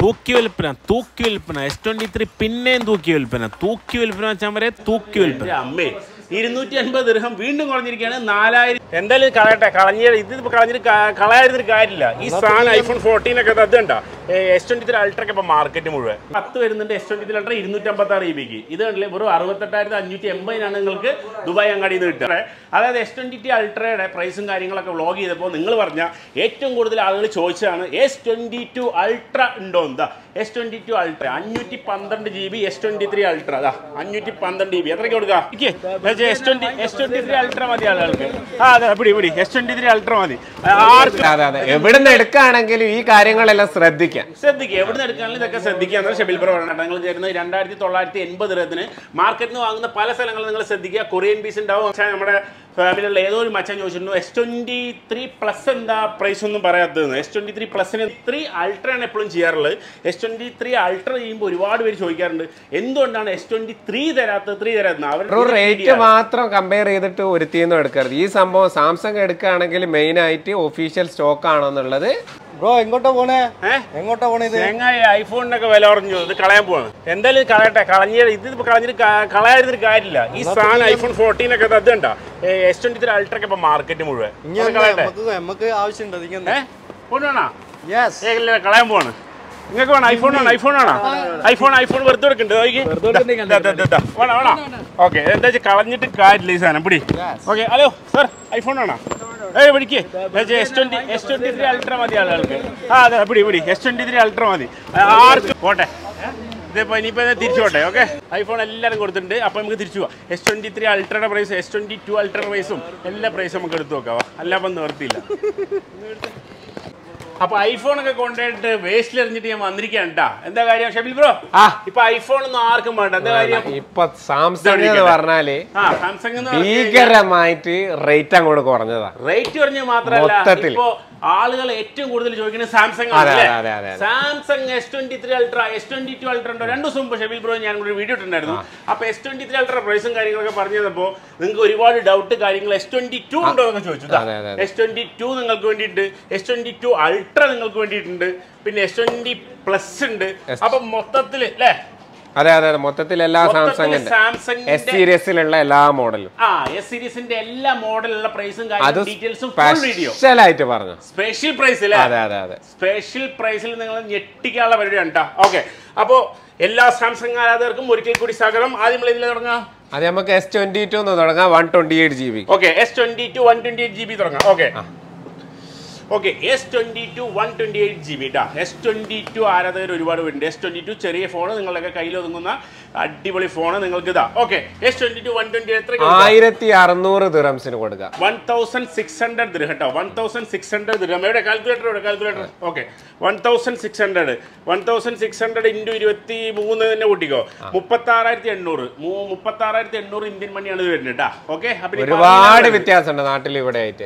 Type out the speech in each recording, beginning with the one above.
തൂക്കി വിൽപ്പന തൂക്കി വിൽപ്പന എസ് ട്വന്റി ത്രീ പിന്നെയും തൂക്കി വിൽപ്പന തൂക്കി വിൽപ്പന വെച്ചാൽ വരെ തൂക്കി വിൽപ്പന അമ്മേ ഇരുന്നൂറ്റി അൻപത് ദൃഹം വീണ്ടും കുറഞ്ഞിരിക്കുകയാണ്. നാലായിരം എന്തായാലും കളയട്ടെ കളഞ്ഞ ഇത് കളഞ്ഞിട്ട് കളയാതിരുന്നൊരു കാര്യമില്ല. ഈ സാധനം ഐഫോൺ ഫോർട്ടീൻ ഒക്കെ അത് കണ്ട? എസ് ട്വന്റി ത്രീ അൾട്രക്ക് ഇപ്പൊ മാർക്കറ്റ് മുഴുവൻ. പത്ത് വരുന്നുണ്ട് എസ് ട്വന്റി ത്രീ അൾട്ര ഇരുന്നൂറ്റി അമ്പത്തി ആറ് ഇബിക്ക് ഇത് കണ്ടില്ലേ വെറും അറുപത്തെട്ടായിരത്തി അഞ്ഞൂറ്റി എൺപതിനാണ് നിങ്ങൾക്ക് ദുബായ് അങ്ങാടിയിൽ നിന്ന് കിട്ടുക. അതായത് എസ് ട്വന്റി ത്രീ അൾട്രയുടെ പ്രൈസും കാര്യങ്ങളൊക്കെ വ്ളോഗ് ചെയ്തപ്പോൾ നിങ്ങൾ പറഞ്ഞ ഏറ്റവും കൂടുതൽ ആളുകൾ ചോദിച്ചതാണ് എസ് ട്വന്റി ടു അൾട്ര ഉണ്ടോ എന്താ എസ് ട്വന്റി ടു അൾട്ര അഞ്ഞൂറ്റി പന്ത്രണ്ട് G B S twenty three ultra അതാ അഞ്ഞൂറ്റി പന്ത്രണ്ട് ജി ബി എത്രയ്ക്ക് കൊടുക്കാം? S twenty S twenty three ultra മതി ആളുകൾക്ക്. ആ അതെ പിടി പിടി. എസ് ട്വന്റി ത്രീ അൾട്ര മതി ആർക്ക് അതെ അതെ എവിടുന്ന് എടുക്കുകയാണെങ്കിലും ഈ കാര്യങ്ങളെല്ലാം ശ്രദ്ധിക്കാം. ശ്രദ്ധിക്കുക. എവിടുന്ന് എടുക്കുകയാണെങ്കിലും ഇതൊക്കെ ശ്രദ്ധിക്കുക ഷെബിൽ പ്രോ പറഞ്ഞത്. നിങ്ങൾ ചേരുന്നത് രണ്ടായിരത്തി തൊള്ളായിരത്തി എൺപത് രൂപത്തിന് മാർക്കറ്റിൽ നിന്ന് വാങ്ങുന്ന പല സ്ഥലങ്ങളും നിങ്ങൾ ശ്രദ്ധിക്കുക. കൊറിയൻ പീസ് ഉണ്ടാവും. പക്ഷേ നമ്മുടെ ഫാമിലിയുള്ള ഏതോ ഒരു മച്ചാൻ ചോദിച്ചിരുന്നു എസ് ട്വന്റി ത്രീ പ്ലസ് എന്താ പ്രൈസ് ഒന്നും പറയാത്തതെന്ന്? എസ് ട്വന്റി ത്രീ പ്ലസിന് ത്രീ അൾട്രയാണ് എപ്പോഴും ചെയ്യാറുള്ളത്. എസ് ട്വന്റി ത്രീ അൾട്ര ചെയ്യുമ്പോൾ ഒരുപാട് പേര് ചോദിക്കാറുണ്ട് എന്തുകൊണ്ടാണ് എസ് ട്വന്റി ത്രീ തരാത്തത്? ത്രീ തരാത്തത് അവർ റേറ്റ് മാത്രം കമ്പയർ ചെയ്തിട്ട് ഒരുത്തിന്ന് എടുക്കരുത്. ഈ സംഭവം സാംസങ് എടുക്കുകയാണെങ്കിൽ മെയിൻ ആയിട്ട് ഒഫീഷ്യൽ സ്റ്റോക്ക് ആണെന്നുള്ളത്. ബ്രോ എങ്ങോട്ടാ പോണേ? എങ്ങോട്ടാ പോണേ ഇത്? തേങ്ങായി ഐഫോണിനൊക്കെ വില കുറഞ്ഞു. ഇത് കളയാൻ പോവാണ് എന്തായാലും കളയട്ടെ. കളഞ്ഞ ഇത് ഇപ്പൊ കളഞ്ഞിട്ട് ക- കളയാതിരുന്നൊരു കാര്യമില്ല. ഈ സാധനം ഐഫോൺ ഫോർട്ടീൻ ഒക്കെ അത് കണ്ട? എസ് ട്വന്റി ത്രീ അൾട്രക്ക് ഇപ്പൊ മാർക്കറ്റ് മുഴുവൻ. കളയട്ടെ. നമുക്ക് ആവശ്യമുണ്ട്? കളയാൻ പോവാണ്. നിങ്ങൾക്ക് വേണം? ഐഫോൺ വേണം? ഐഫോൺ വേണോ? ഐഫോൺ ഐഫോൺ വെറുതെ എടുക്കുന്നുണ്ട് വേണം? വേണം? ഓക്കെ. എന്താ വെച്ചാൽ കളഞ്ഞിട്ട് കാര്യമില്ല ഈ സാധനം. പിടി. ഓക്കെ. ഹലോ സർ ഐഫോൺ വേണോ? ഏയ് പിടിക്കേ. S twenty S twenty three ultra മതി ആളുകൾക്ക്. ആ അതെ പിടി പിടി. എസ് ട്വന്റി ത്രീ അൾട്ര മതി. ആർക്ക്? പോട്ടെ. ഇതിപ്പോ ഇനിയിപ്പോ ഇത് തിരിച്ചു പോട്ടെ ഓക്കെ? ഐഫോൺ എല്ലാവരും കൊടുത്തിട്ടുണ്ട്. അപ്പോൾ നമുക്ക് തിരിച്ചു പോവാം. എസ് ട്വന്റി ത്രീ അൾട്രയുടെ പ്രൈസ് എസ് ട്വന്റി ടു അൾട്രയുടെ പ്രൈസും എല്ലാ പ്രൈസും നമുക്ക് എടുത്തു നോക്കാം. അല്ലാപ്പം നിവർത്തിയില്ല. അപ്പൊ ഐഫോൺ ഒക്കെ കൊണ്ടുപോയിട്ട് വേസ്റ്റിൽ എറിഞ്ഞിട്ട് ഞാൻ വന്നിരിക്കുകയാണ് ട്ടാ. എന്താ കാര്യം ഷബിൽ ബ്രോ. ഇപ്പൊ ഐഫോൺ ഒന്നും ആർക്കും വേണ്ട. എന്താ കാര്യം? ഇപ്പൊ സാംസങ് എന്ന് പറഞ്ഞാൽ സാംസങ് ഭീകരമായിട്ട് റേറ്റ് അങ്ങോട്ട് കുറഞ്ഞതാ. റേറ്റ് കുറഞ്ഞ മാത്രമല്ല ഇപ്പോ ആളുകൾ ഏറ്റവും കൂടുതൽ ചോദിക്കുന്നത് Samsung. Samsung S twenty three ultra S twenty two ultra ഉണ്ടോ. രണ്ടു ദിവസം മുമ്പ് ഷബിൽ ബ്രോ ഞാൻ ഒരു വീഡിയോ ഇട്ടുണ്ടായിരുന്നു അപ്പൊ എസ് ട്വന്റി ത്രീ അൾട്ര പ്രൈസും കാര്യങ്ങളൊക്കെ പറഞ്ഞപ്പോ നിങ്ങൾക്ക് ഒരുപാട് ഡൗട്ട് കാര്യങ്ങൾ എസ് ട്വന്റി ടു ഉണ്ടോ എന്നൊക്കെ ചോദിച്ചു. എസ് ട്വന്റി ടു നിങ്ങൾക്ക് വേണ്ടിയിട്ടുണ്ട്. എസ് ട്വന്റി ടു അൾട്ര നിങ്ങൾക്ക് വേണ്ടിയിട്ടുണ്ട്. പിന്നെ എസ് ട്വന്റി പ്ലസ് ഉണ്ട്. അപ്പൊ മൊത്തത്തിൽ അല്ലേ? അതെ അതെ മൊത്തത്തിൽ എല്ലാ സാംസങ്ങിന്റെ സാംസങ്ങിന്റെ- എസ് സീരീസിലുള്ള എല്ലാ മോഡലും. ആ എസ് സീരീസിന്റെ എല്ലാ മോഡലുള്ള പ്രൈസും ഡീറ്റെയിൽസും വീഡിയോ സ്പെഷ്യൽ ആയിട്ട് പറഞ്ഞു. സ്പെഷ്യൽ പ്രൈസ് അല്ലേ അതെ അതെ അതെ. സ്പെഷ്യൽ പ്രൈസിൽ നിങ്ങൾ ഞെട്ടിക്കാനുള്ള പരിപാടിയാണ് കേട്ടോ ഓക്കെ അപ്പോ എല്ലാ സാംസങ് ആരാധകർക്കും ഒരിക്കൽ കൂടി സ്വാഗതം. ആദ്യം ഇതിൽ തുടങ്ങാം. അതെ നമുക്ക് എസ് ട്വന്റി ടു തുടങ്ങാം. One twenty eight G B okay S twenty two one twenty eight G B തുടങ്ങാം. Okay okay S twenty two one twenty eight G B കേട്ടോ എസ് ട്വന്റി ടു ആരാധകർ ഒരുപാട് പേരുണ്ട്. എസ് ട്വന്റി ടു ചെറിയ phone നിങ്ങളുടെയൊക്കെ കയ്യിൽ ഒതുങ്ങുന്ന അടിപൊളി ഫോൺ നിങ്ങൾക്ക് ഇതാ. Okay S twenty two one twenty എത്ര ആയിരത്തി അറുന്നൂറ് ദിറംസിന് കൊടുക്കുക one thousand six hundred dirham കേട്ടോ one thousand six hundred dirham എവിടെ? കാൽക്കുലേറ്റർ എവിടെ? Calculator okay one thousand six hundred one thousand six hundred into ഇരുപത്തി മൂന്ന് തന്നെ കൂട്ടിക്കോ. മുപ്പത്തി ആറായിരത്തി എണ്ണൂറ് മുപ്പത്തി ആറായിരത്തി എണ്ണൂറ് ഇന്ത്യൻ മണിയാണ് ഇത് വരുന്നത് കേട്ടോ ഓക്കെ ഒരുപാട് വ്യത്യാസമുണ്ട് നാട്ടിൽ ഇവിടെ ആയിട്ട്.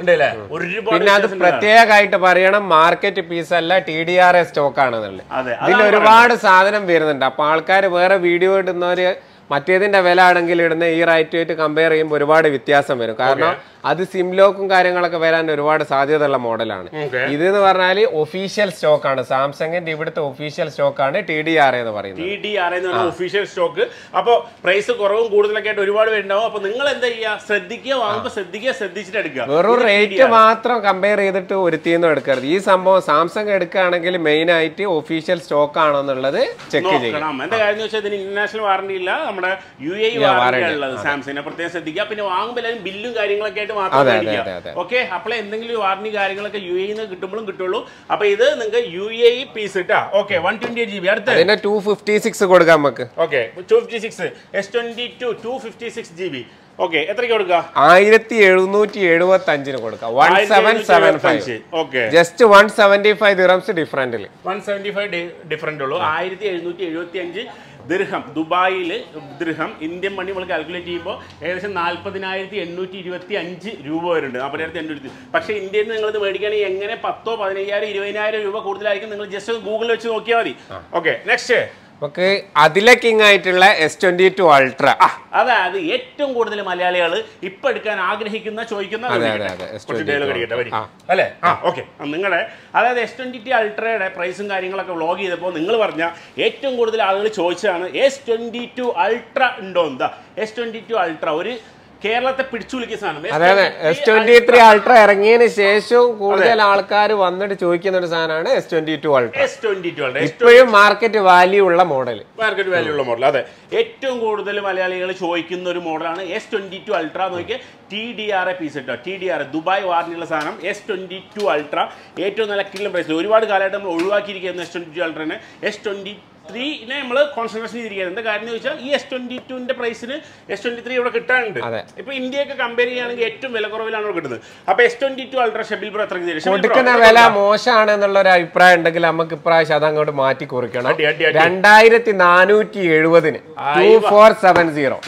ഒരുപാട് പിന്നെ അത് വ്യത്യാസം പ്രത്യേകമായിട്ട് പറയണം മാർക്കറ്റ് പീസ് അല്ല T D R A stock ആണെന്നുള്ളത്. ഇതിൽ ഒരുപാട് സാധനം വരുന്നുണ്ട്. അപ്പൊ ആൾക്കാർ വേറെ വീഡിയോ ഇടുന്നവര് മറ്റേതിന്റെ വില ആണെങ്കിൽ ഇടുന്ന ഈ റൈറ്റ് വെയിറ്റ് കമ്പയർ ചെയ്യുമ്പോൾ ഒരുപാട് വ്യത്യാസം വരും. കാരണം അത് സിംലോക്കും കാര്യങ്ങളൊക്കെ വരാൻ ഒരുപാട് സാധ്യതയുള്ള മോഡലാണ്. ഇത് എന്ന് പറഞ്ഞാൽ ഒഫീഷ്യൽ സ്റ്റോക്ക് ആണ്. സാംസങ്ങിന്റെ ഇവിടുത്തെ ഒഫീഷ്യൽ സ്റ്റോക്ക് ആണ് ടി ഡി ആർ എന്ന് പറയുന്നത്. ടി ഡി ആർ എന്ന് പറഞ്ഞ ഒഫീഷ്യൽ സ്റ്റോക്ക് അപ്പോൾ പ്രൈസ് കുറവും കൂടുതലൊക്കെ ആയിട്ട് ഒരുപാട് പേരുണ്ടാവും. അപ്പൊ നിങ്ങൾ എന്താ ചെയ്യുക? ശ്രദ്ധിക്കുക വാങ്ങുമ്പോൾ ശ്രദ്ധിക്കുക ശ്രദ്ധിച്ചിട്ട് എടുക്കുക. വെറും റേറ്റ് മാത്രം കമ്പയർ ചെയ്തിട്ട് ഒരുത്തിന്നും എടുക്കരുത്. ഈ സംഭവം സാംസങ് എടുക്കുകയാണെങ്കിൽ മെയിൻ ആയിട്ട് ഒഫീഷ്യൽ സ്റ്റോക്ക് ആണോ എന്നുള്ളത് ചെക്ക് ചെയ്യണം. എന്താ കാര്യം വെച്ചാൽ ഇതിന് ഇന്റർനാഷണൽ വാറണ്ടി ഇല്ല. നമ്മുടെ യു എ വാറണ്ടിയാണുള്ളത് സാംസങ്ങിനെ പ്രത്യേകം ശ്രദ്ധിക്കുക. പിന്നെ വാങ്ങുമ്പോൾ എല്ലാവരും ബില്ലും കാര്യങ്ങളൊക്കെ ആയിട്ട് മാത്രം മേടിക്കുക. ഓക്കെ അപ്പോൾ എന്തെങ്കിലും വാറണ്ടി കാര്യങ്ങളൊക്കെ യു എന്ന് കിട്ടുമ്പോഴും കിട്ടുള്ളൂ. അപ്പോൾ ഇത് നിങ്ങൾക്ക് യു എ പീസ് ഇട്ടാ. Okay one twenty eight G B അടുത്ത്. ടു ഫിഫ്റ്റി സിക്സ് കൊടുക്കാം നമുക്ക്. Okay two fifty six S twenty two two fifty six G B okay എത്രയ്ക്ക് കൊടുക്കുക? ആയിരത്തി എഴുന്നൂറ്റി എഴുപത്തി അഞ്ചിന് കൊടുക്കാം one seven seven five okay just one seventy five dirhams ഡിഫറന്റിൽ one seventy five different ഉള്ളൂ. ആയിരത്തി എഴുന്നൂറ്റി എഴുപത്തി അഞ്ച് ദിർഹം ദുബായിൽ ദിർഹം ഇന്ത്യൻ മണി നമ്മൾ കാൽക്കുലേറ്റ് ചെയ്യുമ്പോൾ ഏകദേശം നാൽപ്പതിനായിരത്തി എണ്ണൂറ്റി ഇരുപത്തി അഞ്ച് രൂപ വരുന്നുണ്ട് നാൽപ്പതിനായിരത്തി എണ്ണൂറ്റി പക്ഷേ ഇന്ത്യയിൽ നിന്ന് നിങ്ങളിത് മേടിക്കുകയാണെങ്കിൽ എങ്ങനെ പത്തോ പതിനയ്യായിരം ഇരുപതിനായിരം രൂപ കൂടുതലായിരിക്കും നിങ്ങൾ ജസ്റ്റ് ഗൂഗിളിൽ വെച്ച് നോക്കിയാൽ മതി. ഓക്കെ നെക്സ്റ്റ് നമുക്ക് അതിലെ കിങ് ആയിട്ടുള്ള എസ് ട്വന്റി ടു അൾട്ര അതായത് ഏറ്റവും കൂടുതൽ മലയാളികൾ ഇപ്പൊ എടുക്കാൻ ആഗ്രഹിക്കുന്ന ചോദിക്കുന്ന അതെ, ഒരു അതെ, അതെ. S22. dialogue അടിക്കട്ടെ, അല്ലേ? ഓക്കെ. നിങ്ങളുടെ അതായത് എസ് ട്വന്റി ടി അൾട്രയുടെ പ്രൈസും കാര്യങ്ങളൊക്കെ വ്ളോഗ് ചെയ്തപ്പോൾ നിങ്ങൾ പറഞ്ഞ ഏറ്റവും കൂടുതൽ ആളുകൾ ചോദിച്ചതാണ് എസ് ട്വന്റി ടു അൾട്ര ഉണ്ടോ? എന്താ? എസ് ട്വന്റി ടു അൾട്ര ഒരു കേരളത്തെ പിടിച്ചു വിളിക്കുന്ന സാധനം. അതെ അതെ. എസ് ട്വന്റി ത്രീ അൾട്ര ഇറങ്ങിയതിന് ശേഷവും കൂടുതൽ ആൾക്കാർ വന്നിട്ട് ചോദിക്കുന്ന ഒരു സാധനമാണ് S twenty two ultra S twenty two ultra ഇപ്പോഴും മാർക്കറ്റ് വാല്യൂ ഉള്ള മോഡൽ മാർക്കറ്റ് വാല്യൂ ഉള്ള മോഡൽ അതെ. ഏറ്റവും കൂടുതൽ മലയാളികൾ ചോദിക്കുന്ന ഒരു മോഡലാണ് എസ് ട്വന്റി ടു അൾട്ര നോക്കിയാൽ T D R A piece കേട്ടോ ടി ഡി ആർ ദുബായ് വാറിനുള്ള സാധനം. എസ് ട്വന്റി ടു അൾട്ര ഏറ്റവും നല്ല കിലോ പ്രൈസ് ഒരുപാട് കാലമായിട്ട് നമ്മൾ ഒഴിവാക്കിയിരിക്കുന്ന എസ് ട്വന്റി ടു അൾട്രനെ എസ് ട്വന്റി ത്രീനെ നമ്മൾ കോൺസെൻട്രേഷൻ ചെയ്തിരിക്കുന്നത് എന്താ കാര്യം ചോദിച്ചാൽ ഈ എസ് ട്വന്റി ടുവിന്റെ പ്രൈസിന് എസ് ട്വന്റി ത്രീ ഇവിടെ കിട്ടാനുണ്ട്. അതെ. ഇപ്പൊ ഇന്ത്യയൊക്കെ കമ്പയർ ചെയ്യുകയാണെങ്കിൽ ഏറ്റവും വില കുറവിലാണ് ഇവിടെ കിട്ടുന്നത്. അപ്പൊ എസ് ട്വന്റി ടു അൾട്രാ ഷെബിൽ എത്ര കൊടുക്കുന്ന വില മോശമാണ് എന്നുള്ള ഒരു അഭിപ്രായം ഉണ്ടെങ്കിൽ നമുക്ക് ഇപ്രാവശ്യം അത് അങ്ങോട്ട് മാറ്റി കുറിക്കണം. രണ്ടായിരത്തി നാനൂറ്റി എഴുപതിന് two four seven zero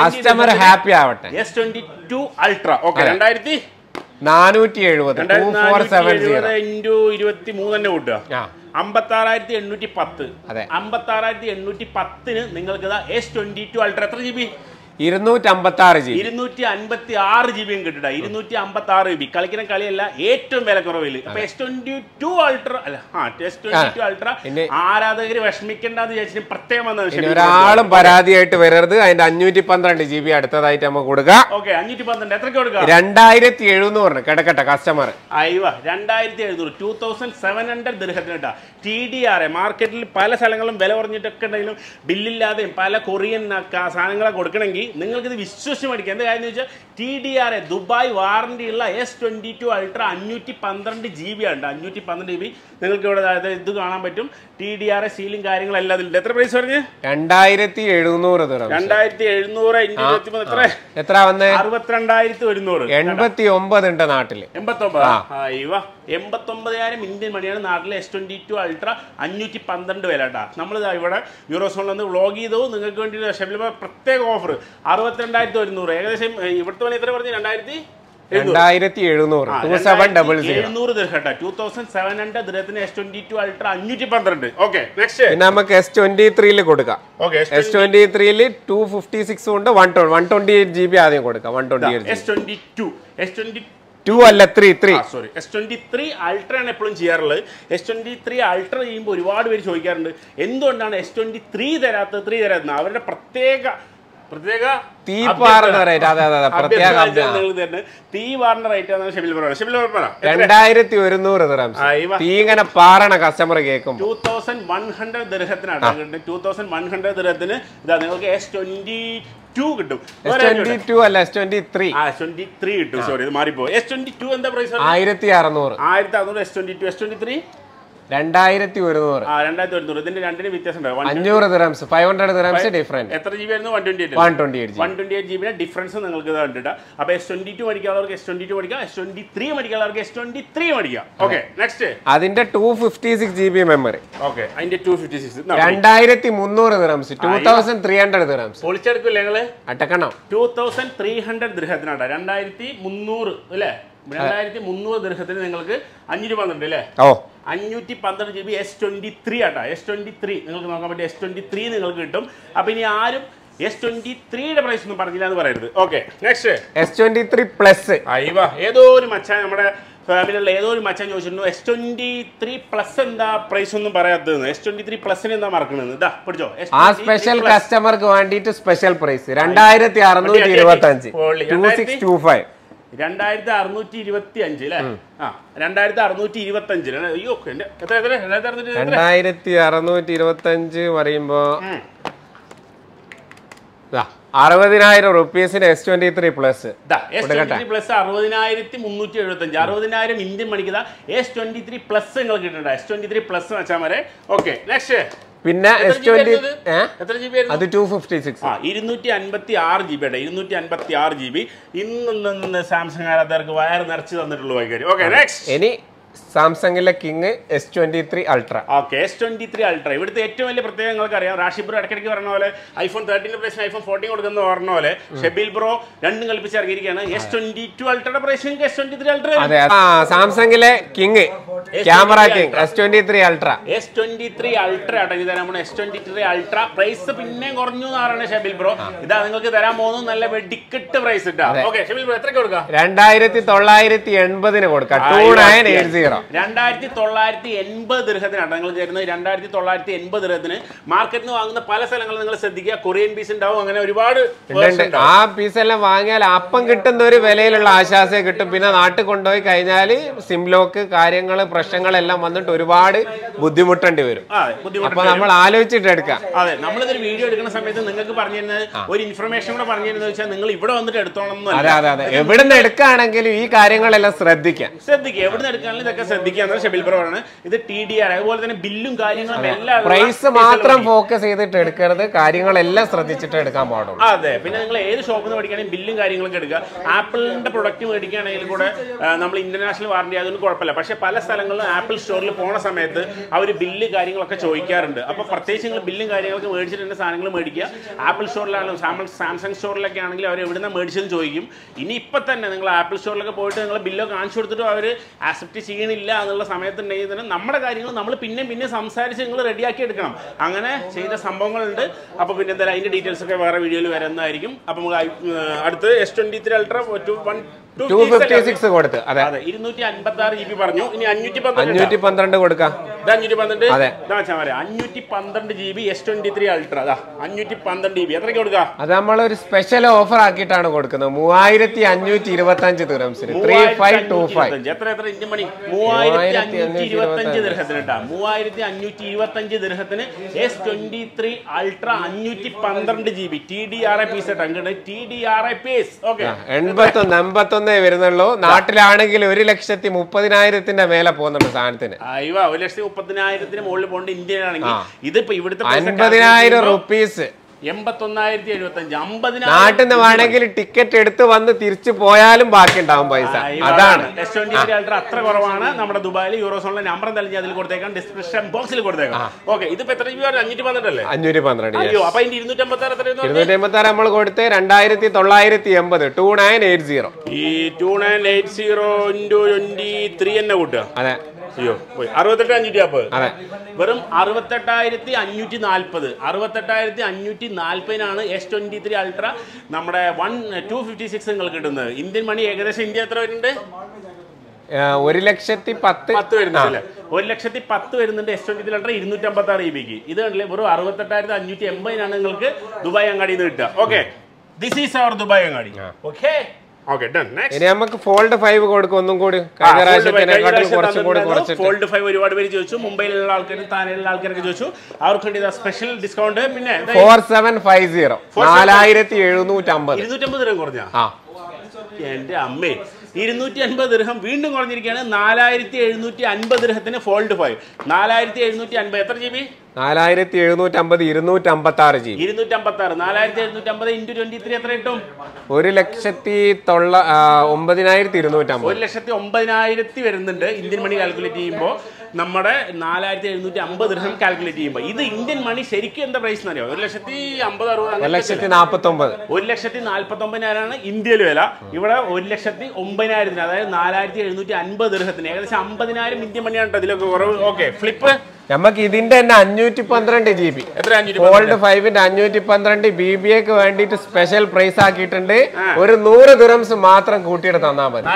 customer happy ആവട്ടെ. S twenty two ultra okay രണ്ടായിരത്തി നാനൂറ്റി എഴുപത് ഇന്റു ഇരുപത്തി മൂന്ന് തന്നെ കൂട്ടുക. ആ. അമ്പത്തി ആറായിരത്തി എണ്ണൂറ്റി പത്ത്. അതെ. അമ്പത്തി ആറായിരത്തി എണ്ണൂറ്റി പത്തിന് നിങ്ങൾക്ക് എസ് ട്വന്റി ടു അൾട്ര എത്ര ജി ബി ഇരുന്നൂറ്റി അൻപത്തി ആറ് ജി ബിയും കിട്ടിട്ട ഇരുന്നൂറ്റി അമ്പത്തി ആറ് ജി ബി കളിക്കുന്ന കളിയല്ല ഏറ്റവും വില കുറവിൽ അപ്പൊ എസ് ട്വന്റി ടു അൾട്ര അല്ല ആ എസ് ട്വന്റി ടു അൾട്ര ഇനി- ആരാധകര് വിഷമിക്കേണ്ടെന്ന് വിചാരിച്ചിട്ട് പ്രത്യേകം വന്നത് ഒരാളും പരാതിയായിട്ട് വരരുത്. അതിന്റെ അഞ്ഞൂറ്റി പന്ത്രണ്ട് ജി ബി അടുത്തതായിട്ട് നമുക്ക് കൊടുക്കുക ഓക്കെ അഞ്ഞൂറ്റി പന്ത്രണ്ട് എത്രയ്ക്ക് കൊടുക്കുക രണ്ടായിരത്തി എഴുന്നൂറിന് കിടക്കട്ടെ കസ്റ്റമർ അയ്യോ രണ്ടായിരത്തി എഴുന്നൂറ് ടൂ തൗസൻഡ് സെവൻ ഹൺഡ്രഡ് കേട്ടോ. ടി ഡി ആർ എ മാർക്കറ്റിൽ പല സ്ഥലങ്ങളും വില കുറഞ്ഞിട്ടൊക്കെ ഉണ്ടെങ്കിലും ബില്ലില്ലാതെയും പല കൊറിയൻ സാധനങ്ങളെ കൊടുക്കണമെങ്കിൽ നിങ്ങൾക്ക് ഇത് വിശ്വസിച്ച് മേടിക്കാം എന്താ കാര്യം എന്ന് വെച്ചാൽ T D R A Dubai warranty ഉള്ള എസ് ട്വന്റി ടു അൾട്ര അഞ്ഞൂറ്റി പന്ത്രണ്ട് ജി ബി ഉണ്ട് അഞ്ഞൂറ്റി പന്ത്രണ്ട് ജി ബി നിങ്ങൾക്ക് ഇവിടെ അതായത് ഇത് കാണാൻ പറ്റും. ടി ഡി ആർ എ സീലും കാര്യങ്ങളെല്ലാം അതിലുണ്ട് എത്ര പ്രൈസ് പറഞ്ഞു? രണ്ടായിരത്തി എഴുന്നൂറ് രണ്ടായിരത്തി എഴുന്നൂറ് എത്ര? എത്ര വന്നേ? അറുപത്തിരണ്ടായിരത്തി ഒരുന്നൂറ്. എൺപത്തി ഒമ്പത് ഉണ്ട് നാട്ടിൽ. ആ. അയ്യോ എൺപത്തൊമ്പതിനായിരം ഇന്ത്യൻ മണിയാണ് നാട്ടിലെ എസ് ട്വന്റി ടു അൾട്ര അഞ്ഞൂറ്റി പന്ത്രണ്ട് വില കേട്ടോ നമ്മൾ ഇവിടെ യൂറോസോണിൽ നിന്ന് വ്ളോഗ് ചെയ്തു. നിങ്ങൾക്ക് വേണ്ടി ഷെബിലിമ പ്രത്യേക ഓഫർ അറുപത്തിരണ്ടായിരത്തി ഒരുന്നൂറ് ഏകദേശം ഇവിടുത്തെ വില എത്ര പറഞ്ഞു? രണ്ടായിരത്തി രണ്ടായിരത്തി എഴുന്നൂറ് ടു സെവൻ ഡബിൾ സീറോ എഴുന്നൂറ് ദിർഹട്ട. ടൂ തൗസൻഡ് സെവൻ ഹൺഡ്രഡ് ദിർഹത്തിന് എസ് ട്വന്റി ടു അൾട്ര അഞ്ഞൂറ്റി പന്ത്രണ്ട് ഓക്കെ നെക്സ്റ്റ് പിന്നെ നമുക്ക് എസ് ട്വന്റി ത്രീയിൽ കൊടുക്കാം. ഓക്കെ എസ് ട്വന്റി ത്രീയിൽ ടു ഫിഫ്റ്റി സിക്സ് ഉണ്ട് one one twenty eight G B ആദ്യം കൊടുക്കാം. One twenty eight S twenty two S twenty two അല്ല three three sorry S twenty three ultra ആണ് എപ്പോഴും ചെയ്യാറുള്ളത്. എസ് ട്വന്റി ത്രീ അൾട്ര ചെയ്യുമ്പോൾ ഒരുപാട് പേര് ചോദിക്കാറുണ്ട് എന്തുകൊണ്ടാണ് എസ് ട്വന്റി ത്രീ തരാത്തത് ത്രീ തരാത്തത്? അവരുടെ പ്രത്യേക പ്രത്യേക രണ്ടായിരത്തി ഒരുന്നൂറ് തീ ഇങ്ങനെ പാറണ കസ്റ്റമർ കേൾക്കും ടൂ തൗസൻഡ് വൺ ഹൺഡ്രഡ് ദൃഹത്തിനാണ് ടൂ തൗസൻഡ് വൺ ഹൺഡ്രഡ് ദൃഹത്തിന് ഇതാ നിങ്ങൾക്ക് എസ് ട്വന്റി ടു കിട്ടും. സോറി ഇത് മാറിപ്പോ എസ് ട്വന്റി ടു എന്താ പ്രൈസ് ആയിരത്തി അറുന്നൂറ് ആയിരത്തി അറുന്നൂറ് S twenty two S twenty three രണ്ടായിരത്തി ഒരുന്നൂറ് രണ്ടായിരത്തി ഒരുന്നൂറ് ഇതിന്റെ രണ്ടിന് വ്യത്യാസം അഞ്ഞൂറ് dirhams. Five hundred dirhams different എത്ര ജി ബി ആയിരുന്നു one twenty one twenty eight one twenty eight G difference നിങ്ങൾക്ക് കണ്ടിട്ട് അപ്പൊ എസ് ട്വന്റി ടു മേടിക്കാനുള്ളവർക്ക് എസ് ട്വന്റി ടു മടിക്കാം. എസ് ട്വന്റി ത്രീ മേടിക്കാനുള്ളവർക്ക് എസ് ട്വന്റി ത്രീ മടിക്കാം ഓക്കെ നെക്സ്റ്റ് അതിന്റെ two fifty six G B memory okay അതിന്റെ two fifty six രണ്ടായിരത്തി മുന്നൂറ് dirhams. Two thousand three hundred dirhams. പൊളിച്ചെടുക്കില്ല ഞങ്ങൾ അട്ടക്കണം ടൂ തൗസൻഡ് ത്രീ ഹൺഡ്രഡ് ദൃഹത്തിനാണ് രണ്ടായിരത്തി മുന്നൂറ് അല്ലേ? രണ്ടായിരത്തി മുന്നൂറ് ദൃഹത്തിന് നിങ്ങൾക്ക് അഞ്ഞൂറ്റി പന്ത്രണ്ട് അല്ലേ? ഓ. അഞ്ഞൂറ്റി പന്ത്രണ്ട് G B S twenty three ആട്ടാ. എസ് ട്വന്റി ത്രീ നിങ്ങൾക്ക് നോക്കാൻ പറ്റും എസ് ട്വന്റി ത്രീ നിങ്ങൾക്ക് കിട്ടും. അപ്പൊ ഇനി ആരും എസ് ട്വന്റി ത്രീയുടെ പ്രൈസ് ഒന്നും പറഞ്ഞില്ല എന്ന് പറയരുത്. Okay next S twenty three plus അയ്യോ ഏതോ ഒരു മച്ചാൻ നമ്മുടെ ഫാമിലിയുള്ള ഏതോ ഒരു മച്ചാൻ ചോദിച്ചിരുന്നു എസ് ട്വന്റി ത്രീ പ്ലസ് എന്താ പ്രൈസ് ഒന്നും പറയാത്തത് എസ് ട്വന്റി ത്രീ പ്ലസിന് എന്താ മറക്കണെന്ന് ഇതാ പിടിച്ചോ. ആ സ്പെഷ്യൽ കസ്റ്റമർക്ക് വേണ്ടിയിട്ട് സ്പെഷ്യൽ പ്രൈസ് രണ്ടായിരത്തി അറുന്നൂറ്റി ഇരുപത്തി അഞ്ച്. ടു സിക്സ് ടു ഫൈവ് രണ്ടായിരത്തി അറുന്നൂറ്റി ഇരുപത്തി അഞ്ച് അല്ലേ ആ രണ്ടായിരത്തി അറുന്നൂറ്റി ഇരുപത്തി അഞ്ചിൽ അയ്യോ എന്റെ എത്ര എത്ര രണ്ടായിരത്തി അറുന്നൂറ്റി രണ്ടായിരത്തി അറുന്നൂറ്റി ഇരുപത്തി അഞ്ച് പറയുമ്പോ അറുപതിനായിരം റുപ്പീസിന് S twenty three plus plus അറുപതിനായിരത്തി മുന്നൂറ്റി എഴുപത്തി അഞ്ച് അറുപതിനായിരം ഇന്ത്യൻ മണിക്ക് എസ് ട്വന്റി ത്രീ പ്ലസ് നിങ്ങൾ കിട്ടുന്നുണ്ട് എസ് ട്വന്റി ത്രീ പ്ലസ് വെച്ചാൽ വരെ ഓക്കെ നെക്സ്റ്റ് പിന്നെ എസ് ട്വന്റി ആയിരുന്നു ഇത്? എത്ര ജി ബി അത് ടു ഫിഫ്റ്റി സിക്സ് ആ ഇരുന്നൂറ്റി അൻപത്തി ആറ് ജി ബിയുടെ ഇരുന്നൂറ്റി അൻപത്തി ആറ് ജി ബി ഇന്ന് നിന്ന് സാംസങ് ആരാധകർക്ക് വയർ നിറച്ച് തന്നിട്ടുള്ളൂ വൈകാര്യം ഓക്കെ നെക്സ്റ്റ് ഇനി സാംസങ്ങിലെ king S twenty three ultra. Okay S twenty three ultra. ഇവിടുത്തെ ഏറ്റവും വലിയ പ്രത്യേകത നിങ്ങൾക്ക് അറിയാം റാഷി ബ്രോ ഇടയ്ക്കിടയ്ക്ക് പറഞ്ഞ പോലെ ഐഫോൺ തേർട്ടീന്റെ പ്രൈസിന് ഐഫോൺ ഫോർട്ടീൻ കൊടുക്കുന്ന പറഞ്ഞ പോലെ ഷെബിൽ ബ്രോ രണ്ടും കളിപ്പിച്ച് ഇറങ്ങിയിരിക്കുകയാണ്. എസ് ട്വന്റി ടു അൾട്രയുടെ പ്രൈസ് നിങ്ങൾക്ക് എസ് ട്വന്റി ത്രീ അൾട്ര അതെ സാംസങ്ങിലെ king camera king S twenty three ultra. S twenty three ultra ആട്ടോ ഇത് തരാൻ S twenty three ultra. Price പിന്നെയും കുറഞ്ഞു എന്നാണ് ഷെബിൽ ബ്രോ. ഇതാ നിങ്ങൾക്ക് തരാൻ പോകുന്നത് നല്ല വെടിക്കെട്ട് പ്രൈസ് ഇട്ടാ ഓക്കെ ഷെബിൽ ബ്രോ എത്ര കൊടുക്കാം? രണ്ടായിരത്തി തൊള്ളായിരത്തി എൺപതിന് കൊടുക്കാം. ടൂ നയൻ എയ്റ്റ് സീറോ രണ്ടായിരത്തി തൊള്ളായിരത്തി എൺപത് ദൃഹത്തിനാണ് നിങ്ങൾ ചേരുന്നത്. രണ്ടായിരത്തി തൊള്ളായിരത്തി എൺപത് ദൃഹത്തിന് മാർക്കറ്റിൽ നിന്ന് വാങ്ങുന്ന പല സ്ഥലങ്ങളും നിങ്ങൾ ശ്രദ്ധിക്കുക. കൊറിയൻ പീസ് ഉണ്ടാവും. അങ്ങനെ ഒരുപാട് ആ പീസ് എല്ലാം വാങ്ങിയാൽ അപ്പം കിട്ടുന്ന ഒരു വിലയിലുള്ള ആശ്വാസം കിട്ടും. പിന്നെ നാട്ടിൽ കൊണ്ടുപോയി കഴിഞ്ഞാൽ സിംലോക്ക് കാര്യങ്ങൾ പ്രശ്നങ്ങളെല്ലാം വന്നിട്ട് ഒരുപാട് ബുദ്ധിമുട്ടേണ്ടി വരും. അപ്പൊ നമ്മൾ ആലോചിച്ചിട്ട് എടുക്കാം. അതെ നമ്മളിതൊരു വീഡിയോ എടുക്കുന്ന സമയത്ത് നിങ്ങൾക്ക് പറഞ്ഞു തരുന്നത് ഒരു ഇൻഫർമേഷൻ കൂടെ പറഞ്ഞു തരുന്നത് വെച്ചാൽ നിങ്ങൾ ഇവിടെ വന്നിട്ട് എടുത്തോണം അതെ എന്നല്ല. അതെ അതെ എവിടുന്ന് എടുക്കുകയാണെങ്കിലും ഈ കാര്യങ്ങളെല്ലാം ശ്രദ്ധിക്കാം. ശ്രദ്ധിക്കുക. എവിടെ നിന്ന് എടുക്കാനും ഇതൊക്കെ ശ്രദ്ധിക്കുക എന്നാണ് ഷെബിൽ ബ്രോ ആണ്. ഇത് ടി ഡി ആർ അതുപോലെ തന്നെ ബില്ലും കാര്യങ്ങളും എല്ലാം പ്രൈസ് മാത്രം ഫോക്കസ് ചെയ്തിട്ട് എടുക്കരുത്. കാര്യങ്ങളെല്ലാം ശ്രദ്ധിച്ചിട്ട് എടുക്കാൻ പാടുള്ളൂ. അതെ. പിന്നെ നിങ്ങൾ ഏത് ഷോപ്പിൽ നിന്ന് മേടിക്കുകയാണെങ്കിൽ ബില്ലും കാര്യങ്ങളൊക്കെ എടുക്കുക. ആപ്പിളിന്റെ പ്രൊഡക്റ്റ് മേടിക്കുകയാണെങ്കിൽ കൂടെ നമ്മൾ ഇന്റർനാഷണൽ വാറണ്ടി അതൊന്നും കുഴപ്പമില്ല. പക്ഷേ പല സ്ഥലങ്ങളിലും ആപ്പിൾ സ്റ്റോറിൽ പോണ സമയത്ത് അവർ ബില്ല് കാര്യങ്ങളൊക്കെ ചോദിക്കാറുണ്ട്. അപ്പോൾ പ്രത്യേകിച്ച് നിങ്ങൾ ബില്ലും കാര്യങ്ങളൊക്കെ മേടിച്ചിട്ട് സാധനങ്ങൾ മേടിക്കുക? ആപ്പിൾ സ്റ്റോറിലാണെങ്കിലും സാമ്പിൾ സാംസങ് സ്റ്റോറിലൊക്കെ ആണെങ്കിൽ അവർ എവിടുന്ന മേടിച്ചതെന്ന് ചോദിക്കും. ഇനി ഇപ്പം തന്നെ നിങ്ങൾ ആപ്പിൾ സ്റ്റോറിലൊക്കെ പോയിട്ട് നിങ്ങൾ ബില്ലൊക്കെ കാണിച്ചു കൊടുത്തിട്ട് അവർ ആക്സെപ്റ്റ് ചെയ്യണില്ല എന്നുള്ള സമയത്തുണ്ടെങ്കിൽ തന്നെ നമ്മുടെ കാര്യങ്ങൾ നമ്മൾ പിന്നെ പിന്നെ സംസാരിച്ച് നിങ്ങൾ റെഡിയാക്കി എടുക്കണം. അങ്ങനെ ചെയ്ത സംഭവങ്ങളുണ്ട്. അപ്പോൾ പിന്നെ എന്തായാലും അതിന്റെ ഡീറ്റെയിൽസ് ഒക്കെ വേറെ വീഡിയോയിൽ വരുന്നതായിരിക്കും. അപ്പം നമുക്ക് അടുത്ത് S twenty three ultra two one two fifty six കൊടുത്ത്. അതെ. അതെ ഇരുന്നൂറ്റി അൻപത്തി ആറ് ജി ബി പറഞ്ഞു. ഇനി അഞ്ഞൂറ്റി പന്ത്രണ്ട് അഞ്ഞൂറ്റി പന്ത്രണ്ട് കൊടുക്കാം. ഇത് അഞ്ഞൂറ്റി പന്ത്രണ്ട് അതെ. ഇതാ വെച്ചാൽ മതി. അഞ്ഞൂറ്റി പന്ത്രണ്ട് G B S twenty three ultra അതാ അഞ്ഞൂറ്റി പന്ത്രണ്ട് ജി ബി എത്രയ്ക്ക് കൊടുക്കുക അത് നമ്മളൊരു സ്പെഷ്യൽ ഓഫർ ആക്കിയിട്ടാണ് കൊടുക്കുന്നത്. മൂവായിരത്തി അഞ്ഞൂറ്റി ഇരുപത്തി അഞ്ച് ദിറംസിന് ത്രീ ഫൈവ് ടു ഫൈവ് എത്ര എത്ര ഇന്ത്യൻ മണി മൂവായിരത്തി അഞ്ഞൂറ്റി ഇരുപത്തി അഞ്ച് ദിർഹത്തിന് കേട്ടോ. മൂവായിരത്തി അഞ്ഞൂറ്റി ഇരുപത്തി അഞ്ച് ദിർഹത്തിന് എസ് ട്വന്റി ത്രീ അൾട്ര അഞ്ഞൂറ്റി പന്ത്രണ്ട് G B T D R A piece T D R A piece okay എൺപത്തൊന്ന് എൺപത്തൊന്നേ വരുന്നുള്ളൂ. നാട്ടിലാണെങ്കിൽ ഒരു ലക്ഷത്തി മുപ്പതിനായിരത്തിന്റെ മേലെ പോകുന്നുണ്ട് സാധനത്തിന്. ഒരു ലക്ഷത്തി മുപ്പതിനായിരത്തിന് മുകളിൽ പോകേണ്ട ഇന്ത്യയിലാണെങ്കിൽ ഇതിപ്പോ ഇവിടുത്തെ അൻപതിനായിരം റുപ്പീസ്. എൺപത്തൊന്നായിരത്തി നാട്ടിൽ നിന്ന് വേണമെങ്കിൽ ടിക്കറ്റ് എടുത്ത് വന്ന് തിരിച്ചു പോയാലും ബാക്കി ഉണ്ടാവും പൈസ അതാണ്. എസ് ട്വന്റി അൾട്ര അത്ര കുറവാണ്. നമ്മുടെ ദുബായിൽ യൂറോസോണിലെ നമ്പർ തെളിഞ്ഞ് അതിൽ കൊടുത്തേക്കാം. ഡിസ്ക്രിപ്ഷൻ ബോക്സിൽ കൊടുത്തേക്കാം. ഓക്കെ ഇതിപ്പോ എത്ര രൂപ അഞ്ഞൂറ്റി പന്ത്രണ്ടല്ലേ? അഞ്ഞൂറ്റി പന്ത്രണ്ട്. അയ്യോ അപ്പൊ അതിന്റെ ഇരുന്നൂറ്റി അമ്പത്തി ആറ്? ഇരുന്നൂറ്റി ആറ് നമ്മൾ കൊടുത്ത് രണ്ടായിരത്തി തൊള്ളായിരത്തി എൺപത് ടു നയൻ എയ്റ്റ് സീറോ ഈ two nine eight zero into twenty three തന്നെ കൂട്ടുക. അതെ. അയ്യോ പോയി. അറുപത്തെട്ട് അഞ്ഞൂറ്റി നാൽപ്പത്. അതെ. വെറും അറുപത്തെട്ടായിരത്തി അഞ്ഞൂറ്റി നാൽപ്പത്. അറുപത്തെട്ടായിരത്തി അഞ്ഞൂറ്റി നാൽപ്പതിനാണ് എസ് ട്വന്റി ത്രീ അൾട്ര നമ്മുടെ വൺ ടു ഫിഫ്റ്റി സിക്സ് നിങ്ങൾക്ക് കിട്ടുന്നത്. ഇന്ത്യൻ മണി ഏകദേശം ഇന്ത്യ എത്ര വരുന്നുണ്ട്? ഒരു ലക്ഷത്തി പത്ത്. പത്ത് വരുന്നില്ല ഒരു ലക്ഷത്തി പത്ത് വരുന്നുണ്ട് എസ് ട്വന്റി ത്രീ അൾട്ര ഇരുന്നൂറ്റി അമ്പത്തി ആറ് ഇ ബിക്ക് ഇത് കണ്ടില്ലേ? വെറും അറുപത്തെട്ടായിരത്തി അഞ്ഞൂറ്റി എൺപതിനാണ് നിങ്ങൾക്ക് ദുബായ് അങ്ങാടിയിൽ നിന്ന് കിട്ടുക. Okay this is our Dubai Angadi. Okay ഇനി നമുക്ക് ഫോൾഡ് ഫൈവ് കൊടുക്കും ഒന്നും കൂടി ഫോൾഡ് ഫൈവ് ഒരുപാട് പേര് ചോദിച്ചു. മുംബൈയിലുള്ള ആൾക്കാരും താനെയുള്ള ആൾക്കാരൊക്കെ ചോദിച്ചു. അവർക്ക് വേണ്ടി സ്പെഷ്യൽ ഡിസ്കൗണ്ട് പിന്നെ ഫോർ സെവൻ ഫൈവ് സീറോ നാലായിരത്തി എഴുന്നൂറ്റി അമ്പത് ഇരുന്നൂറ്റമ്പത് രൂപ കുറഞ്ഞ എന്റെ അമ്മേ ഇരുന്നൂറ്റി അൻപത് ദിർഹം വീണ്ടും കുറഞ്ഞിരിക്കുകയാണ്. നാലായിരത്തി എഴുന്നൂറ്റി അൻപത് ദിർഹത്തിന് ഫോൾഡ് ഫൈവ് നാലായിരത്തി എഴുന്നൂറ്റി അൻപത്. എത്ര ജി ബി നാലായിരത്തി എഴുന്നൂറ്റി അമ്പത് ഇരുന്നൂറ്റി അമ്പത്തി ആറ് ജി ബി ഇരുന്നൂറ്റി നാലായിരത്തി എഴുന്നൂറ്റി ഇന്റു ട്വന്റി ത്രീ എത്ര കിട്ടും? ഒരു ലക്ഷത്തി തൊള്ള ഒമ്പതിനായിരത്തി ഇരുന്നൂറ്റി അമ്പത് ഒരു ലക്ഷത്തി ഒമ്പതിനായിരത്തി വരുന്നുണ്ട് ഇന്ത്യൻ മണി കാൽക്കുലേറ്റ് ചെയ്യുമ്പോൾ. നമ്മുടെ നാലായിരത്തി എഴുന്നൂറ്റി അമ്പത് ദിർഹം കാൽക്കുലേറ്റ് ചെയ്യുമ്പോൾ. ഇത് ഇന്ത്യൻ മണി ശരിക്കും എന്താ പ്രൈസ് എന്നറിയോ ഒരു ലക്ഷത്തി അമ്പത് അറുപത് ഒരു ലക്ഷത്തി നാൽപ്പത്തൊമ്പത് ഒരു ലക്ഷത്തി നാൽപ്പത്തൊമ്പതിനായിരമാണ് ഇന്ത്യയിൽ വില. ഇവിടെ ഒരു ലക്ഷത്തി ഒമ്പതിനായിരത്തിന് അതായത് നാലായിരത്തി എഴുന്നൂറ്റി അൻപത് ദൃഹത്തിന്. ഏകദേശം അമ്പതിനായിരം ഇന്ത്യൻ മണിയാണ് കേട്ടോ ഇതിലൊക്കെ കുറവ്. ഓക്കെ ഫ്ലിപ്പ് നമുക്ക് ഇതിന്റെ തന്നെ അഞ്ഞൂറ്റി പന്ത്രണ്ട് ജി ബി ഫോൾഡ് ഫൈവിന്റെ അഞ്ഞൂറ്റി പന്ത്രണ്ട് ബി ബി എക്ക് വേണ്ടിയിട്ട് സ്പെഷ്യൽ പ്രൈസ് ആക്കിയിട്ടുണ്ട്. ഒരു നൂറ് ദിറംസ് മാത്രം കൂട്ടിയിട്ട് തന്നാൽ മതി.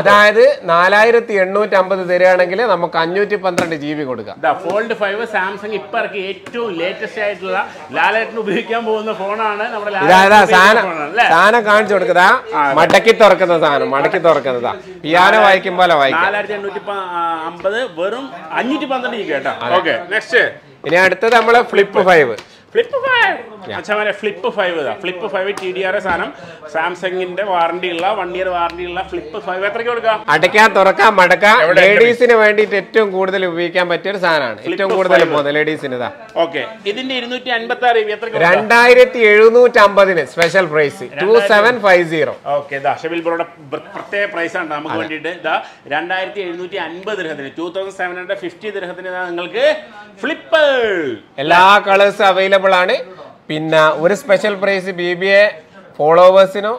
അതായത് നാലായിരത്തി എണ്ണൂറ്റി അമ്പത്. തരികയാണെങ്കിൽ നമുക്ക് അഞ്ഞൂറ്റി പന്ത്രണ്ട് ജി ബി കൊടുക്കാം ഫോൾഡ് ഫൈവ് സാംസങ് ഇപ്പൊ ഏറ്റവും ലേറ്റസ്റ്റ് ആയിട്ടുള്ള ഉപയോഗിക്കാൻ പോകുന്ന ഫോണാണ് നമ്മുടെ സാധനം? സാധനം കാണിച്ചു കൊടുക്കതാ മടക്കി തുറക്കുന്ന സാധനം മടക്കി തുറക്കുന്നതാ പിയാനോ വായിക്കും പോലെ വായിക്കാം. നാലായിരത്തി എണ്ണൂറ്റി അമ്പത് വെറും അഞ്ഞൂറ്റി പന്ത്രണ്ട് ജി ബി കേട്ടോ ഓക്കെ നെക്സ്റ്റ് ഇനി അടുത്തത് നമ്മളെ ഫ്ലിപ്പ് ഫൈവ് ഫ്ലിപ്പ് ഫൈവ് അച്ഛാമനെ ഫ്ലിപ്പ് ഫൈവ് ഇതാ. Flip five T D R സാധനം. സാംസങ്ങിന്റെ വാറണ്ടി ഉള്ള വൺ ഇയർ വാറണ്ടി ഉള്ള ഫ്ലിപ്പ് ഫൈവ് എത്രയ്ക്ക് കൊടുക്കാം? അടയ്ക്കാൻ തുറക്കാൻ മടക്കാം. ലേഡീസിന് വേണ്ടിയിട്ട് ഏറ്റവും കൂടുതൽ ഉപയോഗിക്കാൻ പറ്റിയ ഒരു സാധനമാണ്. ഏറ്റവും കൂടുതൽ പോകുന്നത് ലേഡീസിന് ഇതാ. ഓക്കെ ഇതിന്റെ ഇരുന്നൂറ്റി അൻപത്തി ആറ് രണ്ടായിരത്തി എഴുന്നൂറ്റി അമ്പതിന് special price two seven five zero okay Shabil ബ്രോയുടെ പ്ര- പ്രത്യേക പ്രൈസ് ആണ്. നമുക്ക് വേണ്ടിയിട്ട് ഇതാ രണ്ടായിരത്തി എഴുന്നൂറ്റി അൻപത് ദിർഹത്തിന് two thousand seven hundred fifty ദിർഹത്തിന് നിങ്ങൾക്ക് ഫ്ലിപ്പ് എല്ലാ കളേഴ്സ് അവൈലബിൾ ആണ്. പിന്നെ ഒരു special price B B A ഫോളോവേഴ്സിനോ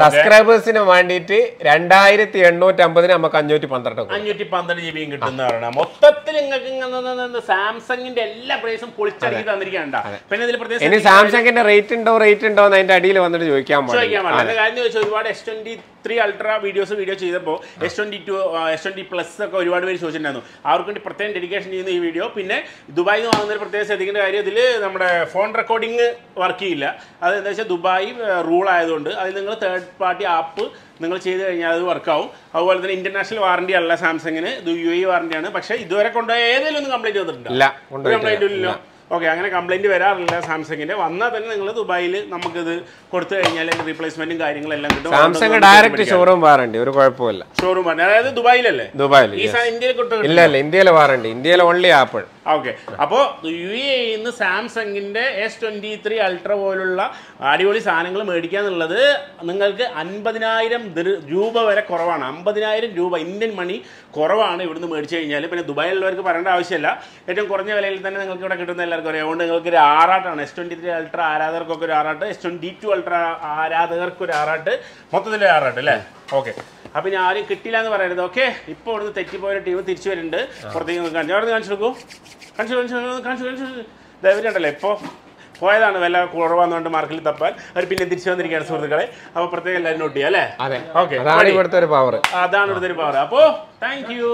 സബ്സ്ക്രൈബേഴ്സിനും വേണ്ടിയിട്ട് രണ്ടായിരത്തി എണ്ണൂറ്റി അമ്പതിന് നമുക്ക് അഞ്ഞൂറ്റി പന്ത്രണ്ട്. അഞ്ഞൂറ്റി പന്ത്രണ്ട് ജി ബിയും കിട്ടുന്ന പറയണം മൊത്തത്തിൽ നിങ്ങൾക്ക് സാംസങ്ങിന്റെ എല്ലാ പ്രൈസും പൊളിച്ചടക്കി തന്നിരിക്കണ്ട പിന്നെ ഇതിൽ പ്രത്യേകിച്ച് ഇനി സാംസങ്ങിന്റെ റേറ്റ് ഉണ്ടോ റേറ്റ് ഉണ്ടോ എന്ന് അതിന്റെ അടിയിൽ വന്നിട്ട് ചോദിക്കാൻ ചോദിക്കാൻ പാടില്ല. പാടില്ല കാര്യം ചോദിച്ചാൽ ഒരുപാട് S twenty three ultra videos video ചെയ്തപ്പോൾ S twenty two S twenty plus ഒക്കെ ഒരുപാട് പേര് ചോദിച്ചിട്ടുണ്ടായിരുന്നു. അവർക്ക് വേണ്ടി പ്രത്യേകം ഡെഡിക്കേഷൻ ചെയ്യുന്ന ഈ വീഡിയോ പിന്നെ ദുബായിൽ നിന്ന് വാങ്ങുന്നതിൽ പ്രത്യേകം ശ്രദ്ധിക്കേണ്ട കാര്യം ഇതിൽ നമ്മുടെ ഫോൺ റെക്കോർഡിംഗ് വർക്ക് ചെയ്യില്ല. അത് എന്താ വെച്ചാൽ ദുബായ് റൂൾ ആയതുകൊണ്ട് അതിൽ നിങ്ങൾ തേർഡ് പാർട്ടി ആപ്പ് നിങ്ങൾ ചെയ്ത് കഴിഞ്ഞാൽ അത് വർക്കാവും അതുപോലെ തന്നെ ഇന്റർനാഷണൽ വാറണ്ടി അല്ല സാംസങ്ങിന് ഇത് യു ഐ വാറണ്ടിയാണ് പക്ഷേ ഇതുവരെ കൊണ്ടുപോയ ഏതെങ്കിലും ഒന്ന് കംപ്ലൈന്റ് വന്നിട്ടുണ്ടോ. കംപ്ലൈന്റും ഇല്ലല്ലോ. ഓക്കെ അങ്ങനെ കംപ്ലൈന്റ് വരാറില്ല സാംസങ്ങിന്റെ വന്നാൽ തന്നെ നിങ്ങൾ ദുബായിൽ നമുക്കിത് കൊടുത്തു കഴിഞ്ഞാൽ റീപ്ലേസ്മെന്റും കാര്യങ്ങളെല്ലാം കിട്ടും. സാംസങ് ഡയറക്റ്റ് ഷോറൂം വാറണ്ടി ഒരു കുഴപ്പമില്ല ഷോറൂം ആണ് അതായത് ദുബായിലല്ലേ? ദുബായിൽ ഈ സാധനം ഇന്ത്യയിൽ ഇല്ല ഇല്ല ഇന്ത്യയിലെ വാറണ്ടി ഇന്ത്യയിലെ ഓൺലി ആപ്പിൾ ഓക്കെ അപ്പോൾ യു എ ഇന്ന് സാംസങ്ങിന്റെ എസ് ട്വന്റി ത്രീ അൾട്ര പോലുള്ള അടിപൊളി സാധനങ്ങൾ മേടിക്കുക എന്നുള്ളത് നിങ്ങൾക്ക് അൻപതിനായിരം രൂപ വരെ കുറവാണ്. അമ്പതിനായിരം രൂപ ഇന്ത്യൻ മണി കുറവാണ് ഇവിടുന്ന് മേടിച്ചു കഴിഞ്ഞാൽ പിന്നെ ദുബായിലുള്ളവർക്ക് പറയേണ്ട ആവശ്യമില്ല. ഏറ്റവും കുറഞ്ഞ വിലയിൽ തന്നെ നിങ്ങൾക്ക് ഇവിടെ കിട്ടുന്ന എല്ലാവർക്കും അറിയാം. അതുകൊണ്ട് നിങ്ങൾക്ക് ഒരു ആറാട്ടാണ്. എസ് ട്വന്റി ത്രീ അൾട്ര ആരാധകർക്കൊക്കെ ഒരു ആറാട്ട്. എസ് ട്വന്റി ടു അൾട്ര ആരാധകർക്ക് ഒരു ആറാട്ട്. മൊത്തത്തിലൊരു ആറാട്ട് അല്ലേ? ഓക്കെ അപ്പൊ ഞാൻ ആരും കിട്ടില്ല എന്ന് പറയരുത്. ഓക്കെ ഇപ്പോൾ ഇവിടുന്ന് തെറ്റിപ്പോയ ടീം തിരിച്ചു വരുന്നുണ്ട്. പുറത്തേക്ക് കാണിച്ചു. അവിടെ കാണിച്ചു കൊടുക്കൂ. കാണിച്ചു കാണിച്ചു കാണിച്ചു കാണിച്ചു ദയവരുണ്ടല്ലോ ഇപ്പോൾ പോയതാണ് വില കുറവാന്നുകൊണ്ട് മാർക്കിൽ തപ്പാൻ. അവർ പിന്നെ തിരിച്ചു വന്നിരിക്കുകയാണ് സുഹൃത്തുക്കളെ. അപ്പോൾ പ്രത്യേകം എല്ലാവരും നോട്ട് ചെയ്യാം അല്ലേ? അതെ. ഓക്കെ അതാണ് ഇവിടുത്തെ ഒരു പവർ അതാണ് ഇവിടുത്തെ ഒരു പവർ അപ്പോൾ താങ്ക് യു